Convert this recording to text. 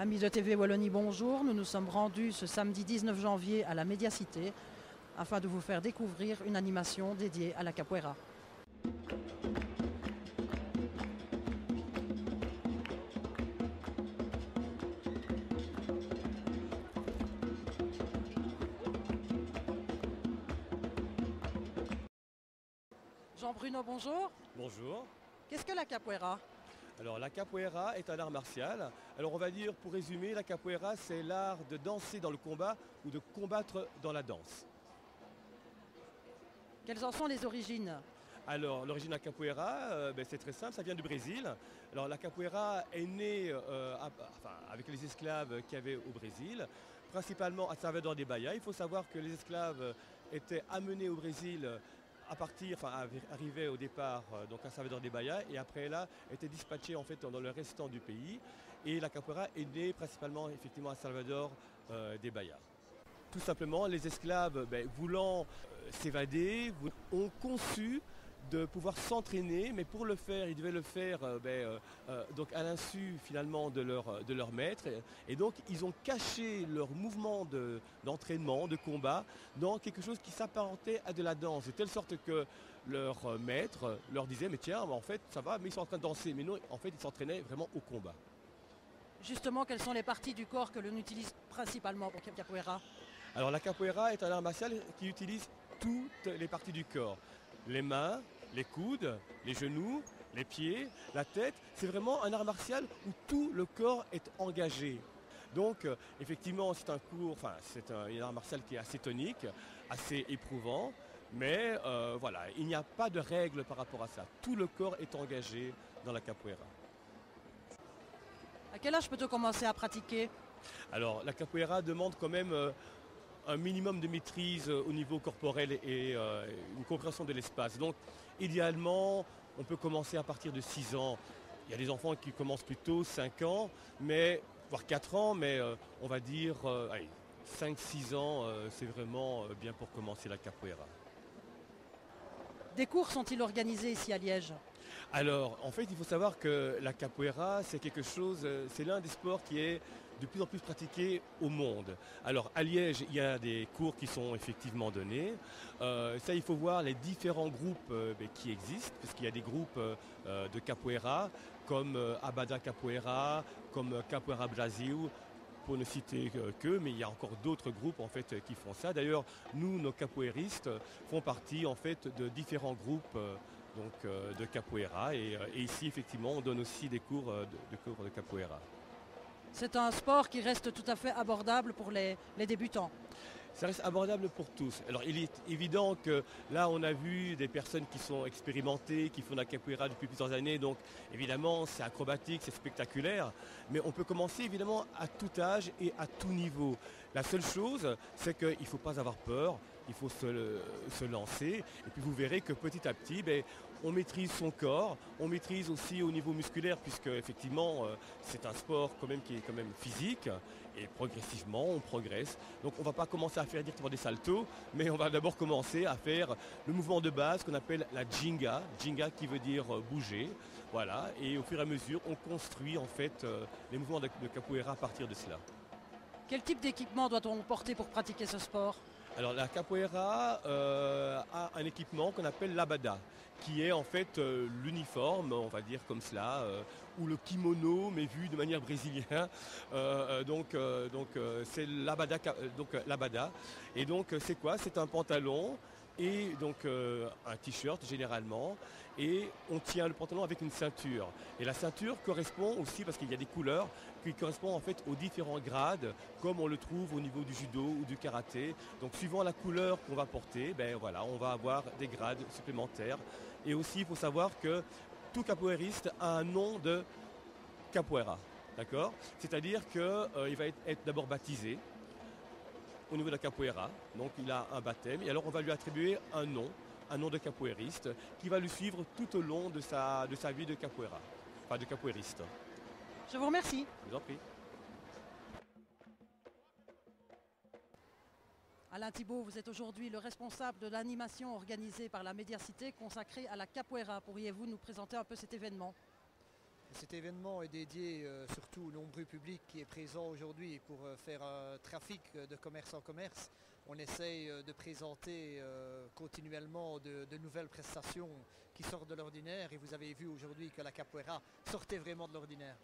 Amis de TV Wallonie, bonjour. Nous nous sommes rendus ce samedi 19 janvier à la Médiacité afin de vous faire découvrir une animation dédiée à la capoeira. Jean-Bruno, bonjour. Bonjour. Qu'est-ce que la capoeira? Alors la capoeira est un art martial. Alors on va dire, pour résumer, la capoeira c'est l'art de danser dans le combat ou de combattre dans la danse. Quelles en sont les origines? Alors l'origine de la capoeira, euh, ben, c'est très simple, ça vient du Brésil. Alors la capoeira est née euh, à- enfin, avec les esclaves qu'il y avait au Brésil, principalement à Salvador de Bahia. Il faut savoir que les esclaves étaient amenés au Brésil à partir, enfin arri- arrivaient au départ euh, donc à Salvador de Bahia et après là étaient dispatchés en fait dans le restant du pays. Et la capoeira est née principalement effectivement à Salvador euh, de Bahia. Tout simplement, les esclaves, ben, voulant euh, s'évader, ont conçu de pouvoir s'entraîner, mais pour le faire, ils devaient le faire euh, ben, euh, euh, donc à l'insu finalement de leur, de leur maître. Et donc, ils ont caché leur mouvement de- d'entraînement, de, combat, dans quelque chose qui s'apparentait à de la danse, de telle sorte que leur maître leur disait, mais tiens, en fait, ça va, mais ils sont en train de danser. Mais non, en fait, ils s'entraînaient vraiment au combat. Justement, quelles sont les parties du corps que l'on utilise principalement pour capoeira? Alors la capoeira est un art martial qui utilise toutes les parties du corps. Les mains, les coudes, les genoux, les pieds, la tête. C'est vraiment un art martial où tout le corps est engagé. Donc euh, effectivement c'est un cours, enfin c'est un, un art martial qui est assez tonique, assez éprouvant, mais euh, voilà, il n'y a pas de règle par rapport à ça. Tout le corps est engagé dans la capoeira. À quel âge peut-on commencer à pratiquer? Alors la capoeira demande quand même euh, un minimum de maîtrise euh, au niveau corporel et euh, une compréhension de l'espace. Donc idéalement, on peut commencer à partir de 6 ans. Il y a des enfants qui commencent plutôt 5 ans, mais voire 4 ans, mais euh, on va dire 5-6 ans, c'est vraiment bien pour commencer la capoeira. Des cours sont-ils organisés ici à Liège? Alors, en fait, il faut savoir que la capoeira, c'est quelque chose, euh, c'est l'un des sports qui est de plus en plus pratiqué au monde. Alors, à Liège, il y a des cours qui sont effectivement donnés. Euh, ça, il faut voir les différents groupes euh, ben, qui existent, puisqu'il y a des groupes de capoeira, comme Abada Capoeira, comme Capoeira Brasil, ne citer que- mais il y a encore d'autres groupes en fait qui font ça. D'ailleurs, nous, nos capoeiristes, font partie en fait de différents groupes euh, donc, euh, de capoeira. Et, euh, et ici, effectivement, on donne aussi des cours de, cours de capoeira. C'est un sport qui reste tout à fait abordable pour les débutants. Ça reste abordable pour tous. Alors il est évident que là on a vu des personnes qui sont expérimentées, qui font de la capoeira depuis plusieurs années, donc évidemment c'est acrobatique, c'est spectaculaire, mais on peut commencer évidemment à tout âge et à tout niveau. La seule chose, c'est qu'il ne faut pas avoir peur, il faut se, se lancer, et puis vous verrez que petit à petit, ben, on maîtrise son corps, on maîtrise aussi au niveau musculaire, puisque effectivement euh, c'est un sport qui est quand même physique, et progressivement on progresse. Donc on ne va pas commencer à faire directement des saltos, mais on va d'abord commencer à faire le mouvement de base qu'on appelle la jinga, jinga qui veut dire euh, bouger, voilà, et au fur et à mesure on construit en fait euh, les mouvements de capoeira à partir de cela. Quel type d'équipement doit-on porter pour pratiquer ce sport? Alors la capoeira euh, a un équipement qu'on appelle l'abada, qui est en fait euh, l'uniforme, on va dire comme cela, euh, ou le kimono, mais vu de manière brésilienne. Donc c'est l'abada. Et donc c'est quoi? C'est un pantalon et donc euh, un t-shirt généralement. Et on tient le pantalon avec une ceinture. Et la ceinture correspond aussi parce qu'il y a des couleurs qui correspondent en fait aux différents grades comme on le trouve au niveau du judo ou du karaté. Donc suivant la couleur qu'on va porter ben voilà on va avoir des grades supplémentaires. Et aussi il faut savoir que tout capoeiriste a un nom de capoeira. D'accord? C'est-à-dire qu'il va être, être d'abord baptisé au niveau de la capoeira. Donc il a un baptême et alors on va lui attribuer un nom, un nom de capoeiriste qui va lui suivre tout au long de sa, de sa vie de capoeira, enfin de capoeiriste. Je vous remercie. Je vous en prie. Alain Thibault, vous êtes aujourd'hui le responsable de l'animation organisée par la Médiacité consacrée à la capoeira. Pourriez-vous nous présenter un peu cet événement? Cet événement est dédié euh, surtout au nombreux public qui est présent aujourd'hui pour euh, faire un trafic de commerce en commerce. On essaye de présenter continuellement de, de, nouvelles prestations qui sortent de l'ordinaire et vous avez vu aujourd'hui que la capoeira sortait vraiment de l'ordinaire.